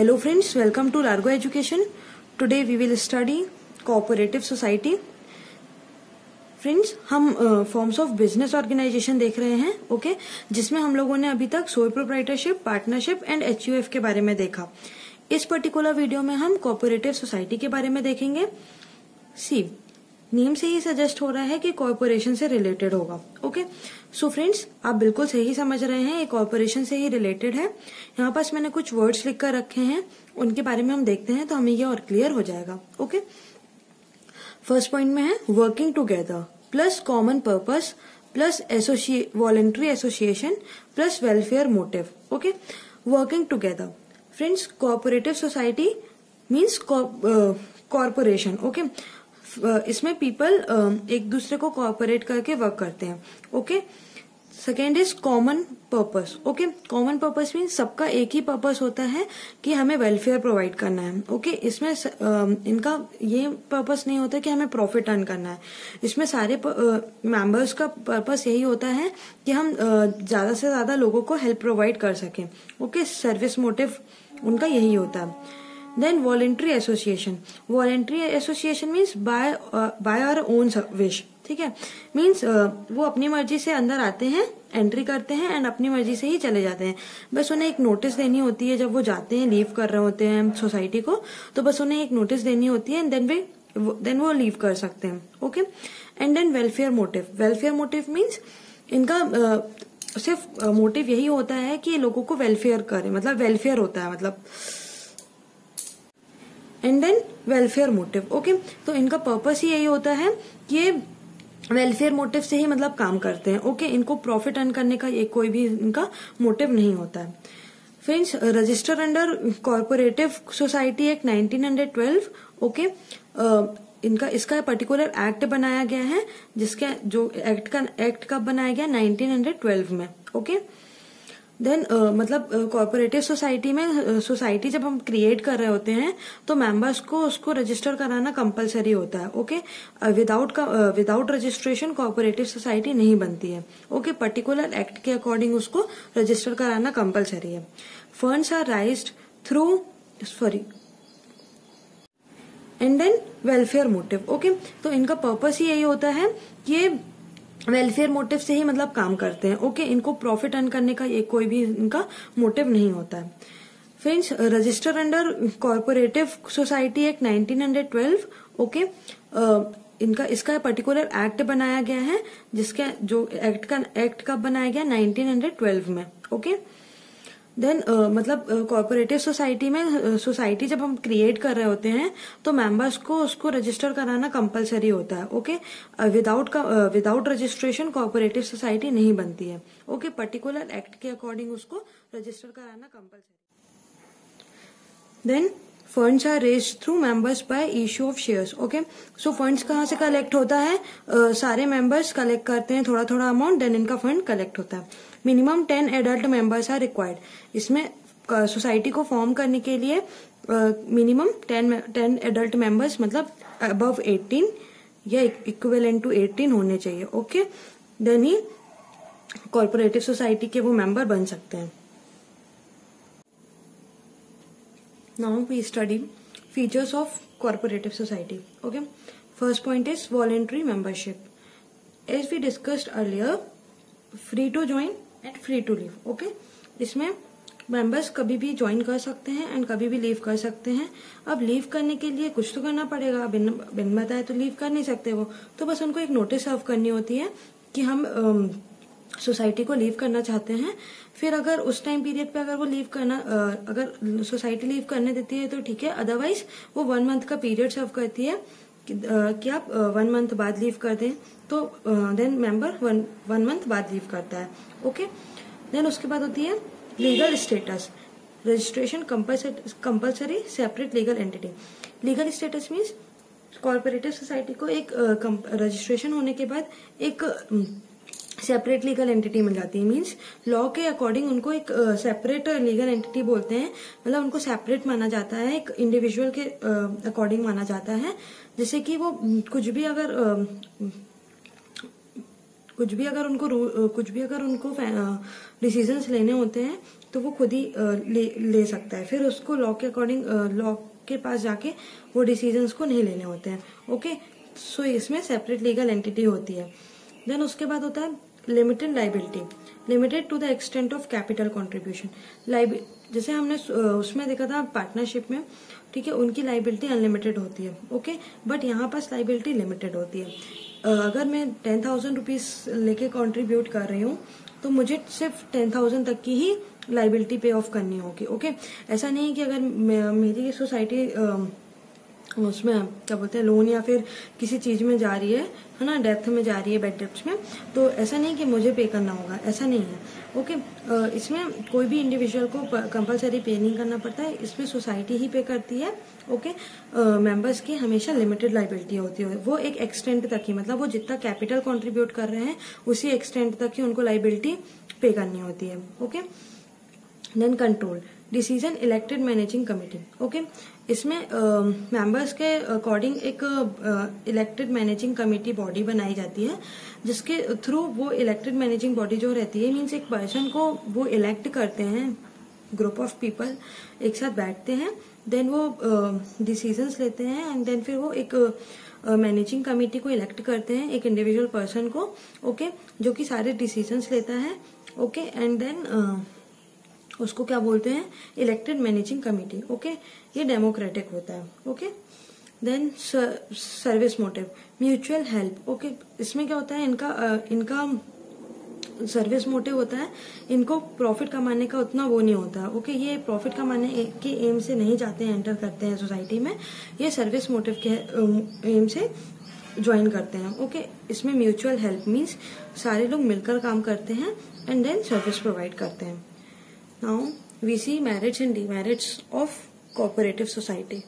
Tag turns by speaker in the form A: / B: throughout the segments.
A: Hello friends, welcome to Largo Education. Today we will study cooperative society. Friends हम forms of business organisation देख रहे हैं okay okay? जिसमें हम लोगों ने अभी तक sole proprietorship partnership and HUF के बारे में देखा इस पर्टिकुलर वीडियो में हम कोऑपरेटिव सोसाइटी के बारे में देखेंगे सी नेम से ही सजेस्ट हो रहा है कि कॉरपोरेशन से रिलेटेड होगा ओके सो फ्रेंड्स आप बिल्कुल सही समझ रहे हैं, ये कॉरपोरेशन से ही रिलेटेड है। यहाँ पास मैंने कुछ वर्ड्स लिख कर रखे हैं, उनके बारे में हम देखते हैं तो हमें ये और क्लियर हो जाएगा ओके फ़र्स्ट पॉइंट में है working together plus common purpose plus एसोसिए voluntary association plus welfare motive okay working together friends cooperative society means corporation okay इसमें पीपल एक दूसरे को कोऑपरेट करके वर्क करते हैं okay second is common purpose okay common purpose mean सबका एक ही purpose होता है कि हमें वेलफेयर प्रोवाइड करना है ओके okay? इसमें uh, इनका ये पर्पस नहीं होता कि हमें प्रॉफिट अर्न करना है। इसमें सारे मेंबर्स का पर्पस यही होता है कि हम ज़्यादा से ज़्यादा लोगों को हेल्प प्रोवाइड कर सकें ओके सर्विस मोटिव उनका यही होता है। Then voluntary association voluntary association means by by our own wish ठीक है? मीन्स uh, वो अपनी मर्ज़ी से अंदर आते हैं एंट्री करते हैं एंड अपनी मर्ज़ी से ही चले जाते हैं। बस उन्हें एक नोटिस देनी होती है जब वो जाते हैं लीव कर रहे होते हैं सोसाइटी को तो बस उन्हें एक नोटिस देनी होती है एंड देन वे देन वो लीव कर सकते हैं। Okay and then welfare motive welfare motive means इनका uh, सिर्फ़ मोटिव uh, यही होता है कि लोगों को वेलफेयर करें। मतलब वेलफेयर होता है मतलब and then welfare motive okay तो इनका पर्पस ही यही होता है कि ये वेलफेयर मोटिव से ही मतलब काम करते हैं ओके okay? इनको प्रॉफिट अर्न करने का एक कोई भी इनका मोटिव नहीं होता है friends register under corporative society act 1912 okay इनका, इसका पर्टिकुलर एक्ट बनाया गया है, जिसके, जो एक्ट का एक्ट कब बनाया गया 1912 में ओके okay? देन uh, मतलब कॉरपोरेटिव uh, सोसाइटी में सोसाइटी uh, जब हम क्रिएट कर रहे होते हैं तो मेंबर्स को उसको रजिस्टर कराना कंपलसरी होता है okay without without registration corporative society नहीं बनती है ओके पर्टिकुलर एक्ट के अकॉर्डिंग उसको रजिस्टर कराना कंपलसरी है। Funds are raise through sorry and then welfare motive okay तो इनका पर्पस ही यही होता है कि वेलफेयर मोटिव से ही मतलब काम करते हैं ओके, इनको प्रॉफिट अर्न करने का ये कोई भी इनका मोटिव नहीं होता है friends, register under corporative society act 1912 okay इनका, इसका पर्टिकुलर एक्ट बनाया गया है, जिसके, जो एक्ट का एक्ट कब बनाया गया 1912 में, ओके okay? देन uh, मतलब कॉरपोरेटिव uh, सोसाइटी में सोसाइटी uh, जब हम क्रिएट कर रहे होते हैं तो मेंबर्स को उसको रजिस्टर कराना कंपलसरी होता है okay without without registration corporative society नहीं बनती है ओके पर्टिकुलर एक्ट के अकॉर्डिंग उसको रजिस्टर कराना compulsory then funds are raise through members by issue of shares okay so funds कहाँ से कलेक्ट होता है? uh, सारे मेंबर्स कलेक्ट करते हैं थोड़ा थोड़ा अमाउंट देन इनका फंड कलेक्ट होता है। Minimum ten adult members are required. इसमें सोसाइटी को फॉर्म करने के लिए minimum ten ten adult members मतलब अबव एटीन या इक्विवेलेंट टू एटीन होने चाहिए ओके देन ही कॉर्पोरेटिव सोसाइटी के वो मेंबर बन सकते हैं। Now we study features of corporative society okay first point is voluntary membership as we discussed earlier free to join and free to leave okay इसमें members कभी भी join कर सकते हैं एंड कभी भी लीव कर सकते हैं। अब लीव करने के लिए कुछ तो करना पड़ेगा। बिन बिन बताए तो लीव कर नहीं सकते वो। तो बस उनको एक नोटिस सर्व करनी होती है कि हम सोसाइटी को लीव करना चाहते हैं। फिर अगर उस टाइम पीरियड पे अगर वो लीव करना अगर सोसाइटी लीव करने देती है तो ठीक है। अदरवाइज़ वो वन मंथ का पीरियड सर्व करती है। कि आप वन मंथ बाद लीव कर दें तो then member one one month बाद लीव करता है ओके देन उसके बाद होती है legal status registration compulsory separate legal entity legal status means corporative society को एक रजिस्ट्रेशन होने के बाद एक सेपरेट लीगल एंटिटी मिल जाती है। मीन्स लॉ के अकॉर्डिंग उनको एक सेपरेट लीगल एंटिटी बोलते हैं। मतलब उनको सेपरेट माना जाता है एक इंडिविजुअल के अकॉर्डिंग uh, माना जाता है। जैसे कि वो कुछ भी अगर uh, कुछ भी अगर उनको uh, कुछ भी अगर उनको डिसीजंस लेने होते हैं तो वो खुद ही ले ले सकता है। फिर उसको लॉ के अकॉर्डिंग लॉ के पास जाके वो डिसीजंस को नहीं लेने होते हैं। ओके सो इसमें सेपरेट लीगल एंटिटी होती है। देन उसके बाद होता है limited liability limited to the extent of capital contribution जैसे हमने उसमें देखा था पार्टनरशिप में, ठीक है, उनकी लाइबिलिटी अनलिमिटेड होती है ओके बट यहाँ पास लाइबिलिटी लिमिटेड होती है। अगर मैं टेन थाउज़ेंड रुपीज़ लेके कॉन्ट्रीब्यूट कर रही हूँ तो मुझे सिर्फ़ टेन थाउज़ेंड तक की ही लाइबिलिटी पे ऑफ़ करनी होगी ओके ऐसा नहीं कि अगर मेरी सोसाइटी उसमें क्या बोलते हैं लोन या फिर किसी चीज़ में जा रही है है ना डेप्थ में जा रही है बेड डेप्थ में तो ऐसा नहीं कि मुझे पे करना होगा, ऐसा नहीं है। ओके इसमें कोई भी इंडिविजुअल को कंपलसरी पे नहीं करना पड़ता है, इसमें सोसाइटी ही पे करती है ओके मेंबर्स की हमेशा लिमिटेड लाइबिलिटी होती है। वो एक एक्सटेंट तक ही मतलब वो जितना कैपिटल कॉन्ट्रीब्यूट कर रहे हैं, उसी एक्सटेंट तक ही उनको लाइबिलिटी पे करनी होती है okay then control decision elected managing committee okay इसमें मेंबर्स के अकॉर्डिंग एक इलेक्टेड मैनेजिंग कमेटी बॉडी बनाई जाती है जिसके थ्रू वो इलेक्टेड मैनेजिंग बॉडी जो रहती है मीन्स एक पर्सन को वो इलेक्ट करते हैं ग्रुप ऑफ़ पीपल एक साथ बैठते हैं देन वो डिसीजंस uh, लेते हैं एंड देन फिर वो एक मैनेजिंग uh, कमेटी को इलेक्ट करते हैं एक इंडिविजुअल पर्सन को ओके okay, जो कि सारे डिसीजंस लेता है ओके एंड देन उसको क्या बोलते हैं? इलेक्टेड मैनेजिंग कमेटी ओके ये डेमोक्रेटिक होता है okay then service motive mutual help okay इसमें क्या होता है? इनका uh, इनका सर्विस मोटिव होता है इनको प्रॉफिट कमाने का उतना वो नहीं होता ओके ये प्रॉफिट कमाने के एम से नहीं जाते हैं एंटर करते हैं सोसाइटी में ये सर्विस मोटिव के एम से ज्वाइन करते हैं ओके इसमें म्यूचुअल हेल्प मीन्स सारे लोग मिलकर काम करते हैं एंड देन सर्विस प्रोवाइड करते हैं। Now we see marriage and demerits of cooperative society.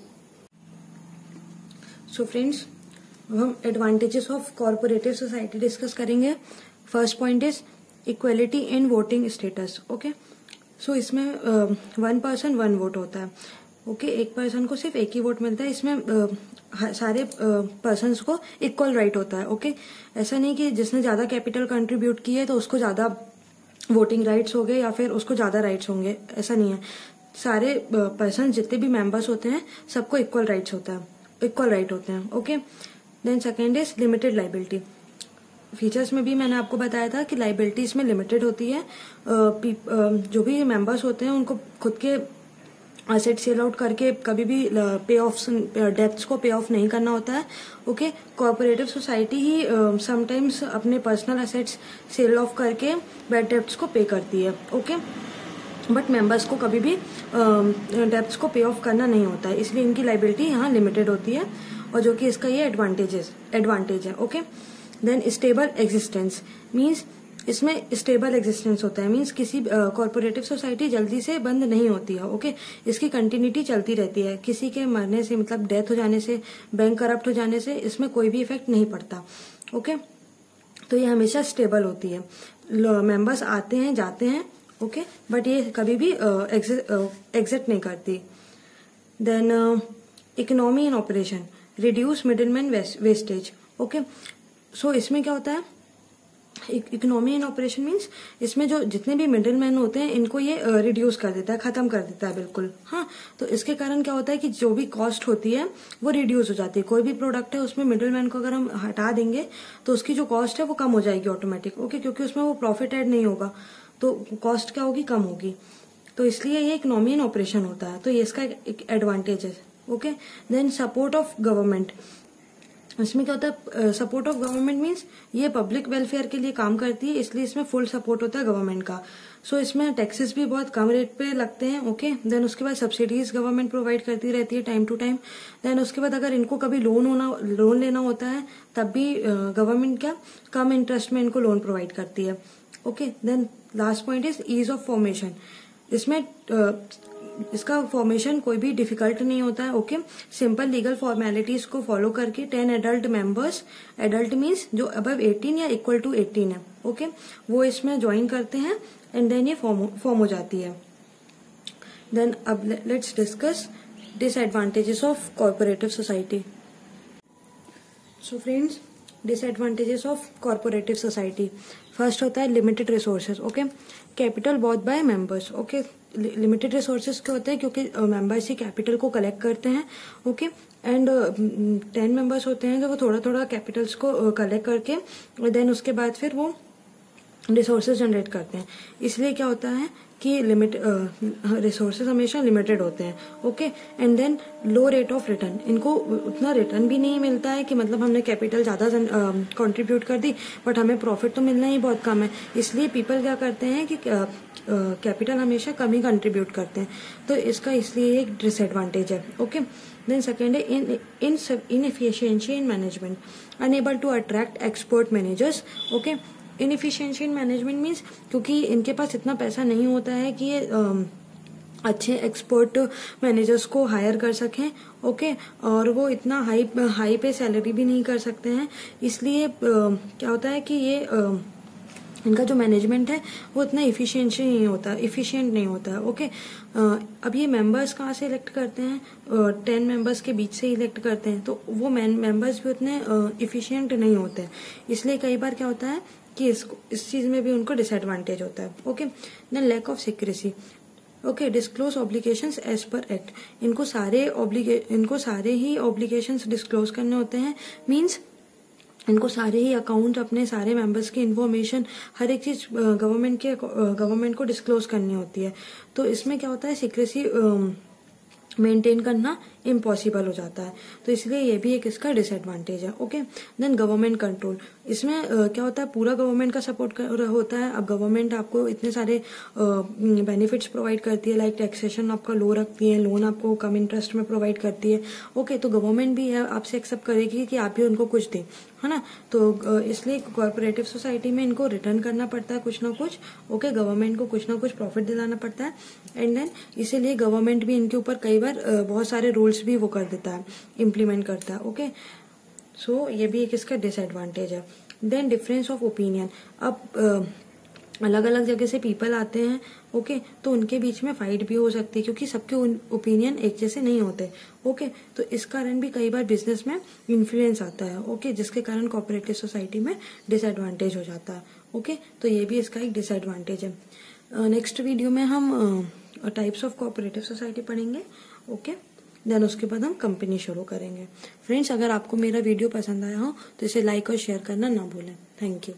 A: So friends, हम advantages of corporative society discuss करेंगे first point is equality in voting status okay so इसमें वन पर्सन वन वोट होता है okay okay, एक person को सिर्फ़ एक ही vote मिलता है इसमें uh, सारे पर्सन को इक्वल राइट right होता है ओके okay? ऐसा नहीं कि जिसने ज़्यादा कैपिटल कंट्रीब्यूट की है तो उसको ज़्यादा वोटिंग राइट्स हो गए या फिर उसको ज़्यादा राइट्स होंगे, ऐसा नहीं है। सारे पर्सन जितने भी मेंबर्स होते हैं, सबको इक्वल राइट्स होता है। इक्वल राइट होते हैं okay then second is limited liability features में भी मैंने आपको बताया था कि लाइबिलिटी इसमें लिमिटेड होती है। जो भी मेंबर्स होते हैं, उनको खुद के एसेट सेल आउट करके कभी भी पे ऑफ़ डेप्थ को पे ऑफ़ नहीं करना होता है ओके कोऑपरेटिव सोसाइटी ही समटाइम्स uh, अपने पर्सनल असेट्स सेल ऑफ़ करके बेड डेप्थ को पे करती है ओके बट मेंबर्स को कभी भी डेप्थ को पे ऑफ़ करना नहीं होता है इसलिए इनकी लाइबिलिटी यहाँ लिमिटेड होती है और जो कि इसका ये एडवांटेजेस एडवांटेज है okay then stable existence means इसमें स्टेबल एग्जिस्टेंस होता है। मीन्स किसी कॉर्पोरेटिव सोसाइटी जल्दी से बंद नहीं होती है ओके इसकी कंटिन्यूटी चलती रहती है। किसी के मरने से मतलब डेथ हो जाने से बैंक करप्ट हो जाने से, इसमें कोई भी इफ़ेक्ट नहीं पड़ता ओके तो ये हमेशा स्टेबल होती है। मेंबर्स आते हैं, जाते हैं ओके बट ये कभी भी एग्जिट नहीं करती। Then economy in operation reduce middleman wastage okay so इसमें क्या होता है? इकोनॉमी इन ऑपरेशन मीन्स इसमें जो जितने भी मिडिल मैन होते हैं, इनको ये रिड्यूस कर देता है, खत्म कर देता है बिल्कुल। हाँ तो इसके कारण क्या होता है कि जो भी कॉस्ट होती है, वो रिड्यूस हो जाती है। कोई भी प्रोडक्ट है, उसमें मिडिल मैन को अगर हम हटा देंगे तो उसकी जो कॉस्ट है, वो कम हो जाएगी ऑटोमेटिक ओके क्योंकि उसमें वो प्रॉफिट एड नहीं होगा। तो कॉस्ट क्या होगी? कम होगी। तो इसलिए ये इकोनॉमी इन ऑपरेशन होता है। तो ये इसका एक एडवांटेज है। Okay then support of government इसमें क्या होता है सपोर्ट ऑफ़ गवर्नमेंट मीन्स ये पब्लिक वेलफेयर के लिए काम करती है इसलिए इसमें फुल सपोर्ट होता है गवर्नमेंट का। सो so, इसमें टैक्सेस भी बहुत कम रेट पे लगते हैं ओके okay? देन उसके बाद सब्सिडीज गवर्नमेंट प्रोवाइड करती रहती है टाइम टू टाइम देन उसके बाद अगर इनको कभी लोन होना लोन लेना होता है तब भी गवर्नमेंट क्या? कम इंटरेस्ट में इनको लोन प्रोवाइड करती है okay then last point is ease of formation इसमें इसका फॉर्मेशन कोई भी डिफ़िकल्ट नहीं होता है ओके सिंपल लीगल फॉर्मेलिटीज को फॉलो करके ten adult members adult means जो अब एटीन या इक्वल टू एटीन है ओके वो इसमें ज्वाइन करते हैं एंड देन ये फॉर्म फॉर्म हो जाती है। देन अब let's discuss disadvantages of corporative society so friends disadvantages of corporative society first होता है लिमिटेड रिसोर्सेज ओके कैपिटल बहुत by members okay limited resources क्या होते हैं? क्योंकि मेंबर्स ही कैपिटल को कलेक्ट करते हैं ओके एंड टेन मेंबर्स होते हैं जो वो थोड़ा थोड़ा कैपिटल्स को कलेक्ट करके देन उसके बाद फिर वो रिसोर्सेज जनरेट करते हैं। इसलिए क्या होता है कि लिमिट रिसोर्सेज हमेशा लिमिटेड होते हैं okay and then low rate of return इनको उतना रिटर्न भी नहीं मिलता है कि मतलब हमने कैपिटल ज़्यादा कंट्रीब्यूट uh, कर दी बट हमें प्रॉफिट तो मिलना ही बहुत कम है। इसलिए पीपल क्या करते हैं कि कैपिटल uh, हमेशा कम ही कंट्रीब्यूट करते हैं। तो इसका इसलिए एक डिसएडवांटेज है ओके देन सेकेंड है in in inefficiency in management unable to attract expert managers okay inefficiency in management means क्योंकि इनके पास इतना पैसा नहीं होता है कि ये अच्छे एक्सपर्ट मैनेजर्स को हायर कर सकें ओके और वो इतना हाई हाई पे सैलरी भी नहीं कर सकते हैं। इसलिए क्या होता है कि ये इनका जो मैनेजमेंट है, वो इतना इफिशियंसी नहीं होता इफिशियंट नहीं होता ओके अब ये मेंबर्स कहाँ से इलेक्ट करते हैं? टेन मेंबर्स के बीच से इलेक्ट करते हैं तो वो मेंबर्स भी उतने इफिशियंट नहीं होते। इसलिए कई बार क्या होता है कि इसको, इस चीज़ में भी उनको डिसएडवांटेज होता है। Okay then lack of secrecy okay disclose obligation as per act इनको सारे ऑब्लिगे इनको सारे ही ऑब्लिगेशन डिस्क्लोज करने होते हैं। मीन्स इनको सारे ही अकाउंट अपने सारे मेंबर्स की इन्फॉर्मेशन हर एक चीज़ गवर्नमेंट के गवर्नमेंट को डिस्क्लोज करनी होती है। तो इसमें क्या होता है? सीक्रेसी मेंटेन करना इम्पॉसिबल हो जाता है। तो इसलिए ये भी एक इसका डिसएडवांटेज है। ओके देन गवर्नमेंट कंट्रोल इसमें क्या होता है, पूरा गवर्नमेंट का सपोर्ट होता है। अब गवर्नमेंट आपको इतने सारे बेनिफिट्स प्रोवाइड करती है लाइक टैक्सेशन आपका लो रखती है लोन आपको कम इंटरेस्ट में प्रोवाइड करती है। ओके तो गवर्नमेंट भी है, आपसे एक्सेप्ट करेगी कि आप भी उनको कुछ दें, है ना? तो इसलिए कॉर्पोरेटिव सोसाइटी में इनको रिटर्न करना पड़ता है कुछ ना कुछ। ओके गवर्नमेंट को कुछ ना कुछ प्रॉफिट दिलाना पड़ता है। एंड देन इसीलिए गवर्नमेंट भी इनके ऊपर कई बार बहुत सारे रूल्स भी वो कर देता है इम्प्लीमेंट करता है। ओके सो so, ये भी एक इसका डिसएडवांटेज है. देन डिफरेंस ऑफ़ ओपिनियन अब अलग अलग जगह से पीपल आते हैं ओके okay, तो उनके बीच में फाइट भी हो सकती है क्योंकि सबके ओपिनियन एक जैसे नहीं होते ओके okay, तो इस कारण भी कई बार बिज़नेस में इन्फ्लुएंस आता है ओके okay, जिसके कारण कॉपरेटिव सोसाइटी में डिसएडवांटेज हो जाता है ओके तो ये भी इसका एक डिसएडवांटेज है. नेक्स्ट uh, वीडियो में हम टाइप्स ऑफ़ कॉपरेटिव सोसाइटी पढ़ेंगे ओके देन उसके बाद हम कंपनी शुरू करेंगे। फ्रेंड्स अगर आपको मेरा वीडियो पसंद आया हो तो इसे लाइक और शेयर करना ना भूलें। Thank you